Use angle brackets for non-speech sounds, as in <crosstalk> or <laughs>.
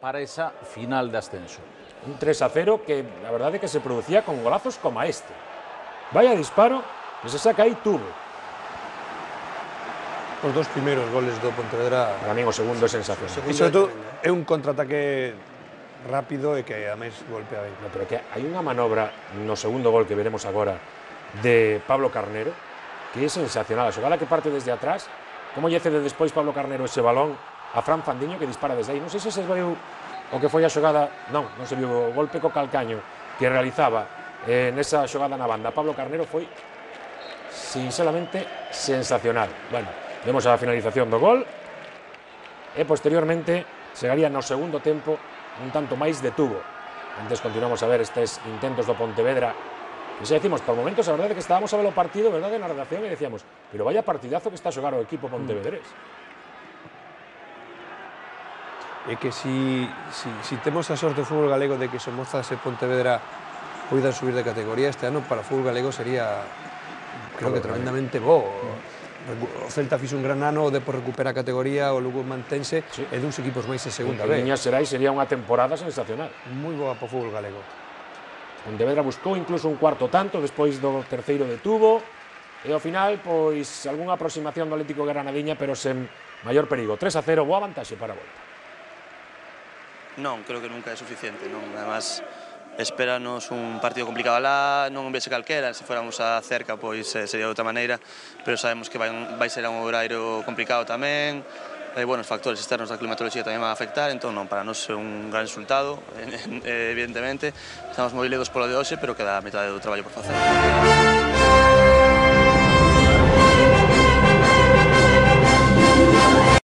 para esa final de ascenso. Un 3 a 0 que la verdad es que se producía con golazos como este. Vaya disparo, que se saca ahí tubo. Os dos primeiros goles do Pontevedra. Para mí o segundo é sensación. Segundo e sobre todo é un contraataque rápido e que además golpea ben. No, pero que hai unha manobra no segundo gol que veremos agora de Pablo Carnero que é sensacional. A xogada que parte desde atrás, como lle cede despois Pablo Carnero ese balón a Fran Fandiño que dispara desde aí. Non sei se se viu o que foi a xogada, non, non se viu o golpe co calcaño que realizaba eh, nesa xogada na banda. Pablo Carnero foi sinceramente sensacional. Bueno, vemos a finalización do gol e posteriormente chegaría no segundo tempo un tanto máis de tubo. Antes continuamos a ver estes intentos do Pontevedra E xa decimos, por momentos, a verdade é que estábamos a ver o partido, verdade, na redacción, e decíamos, pero vaya partidazo que está a xogar o equipo mm. pontevedrés. Mm e que si, si, si temos a sorte do fútbol galego de que Somozas e Pontevedra poidan subir de categoría este ano, para o fútbol galego sería, creo que tremendamente bo. Mm. O Celta fixo un gran ano, o Depor recupera a categoría, o Lugo mantense, sí. e duns equipos máis en segunda B. Niña Serais sería unha temporada sensacional. Moi boa para o fútbol galego. Pontevedra buscou incluso un cuarto tanto, despois do terceiro detuvo, E ao final, pois, algunha aproximación do Atlético Granadiña, pero sen maior perigo. 3 a 0, boa vantaxe para a volta. Non, creo que nunca é suficiente, non. Además, esperanos un partido complicado alá, non un vese calquera, se fóramos a cerca pois eh, sería de outra maneira, pero sabemos que vai, vai ser un horario complicado tamén, eh, bueno, os factores externos da climatoloxía tamén van a afectar, entón non, para nós é un gran resultado, <laughs> evidentemente, estamos moi ledos polo de hoxe, pero queda a metade do traballo por facer.